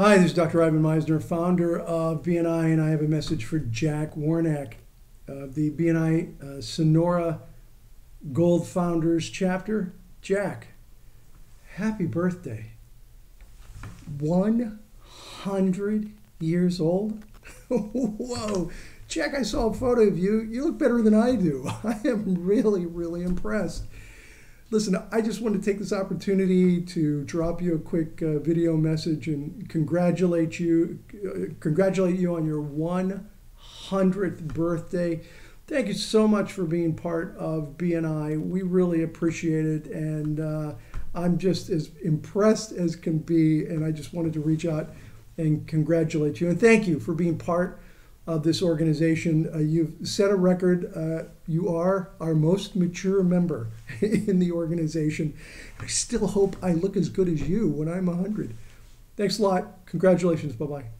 Hi, this is Dr. Ivan Misner, founder of BNI, and I have a message for Jack Warnack of the BNI uh, Sonora Gold Founders chapter. Jack, happy birthday. 100 years old? Whoa. Jack, I saw a photo of you. You look better than I do. I am really, really impressed. Listen, I just want to take this opportunity to drop you a quick uh, video message and congratulate you, uh, congratulate you on your 100th birthday. Thank you so much for being part of BNI. We really appreciate it, and uh, I'm just as impressed as can be. And I just wanted to reach out and congratulate you and thank you for being part of this organization. Uh, you've set a record. Uh, you are our most mature member in the organization. I still hope I look as good as you when I'm 100. Thanks a lot. Congratulations. Bye bye.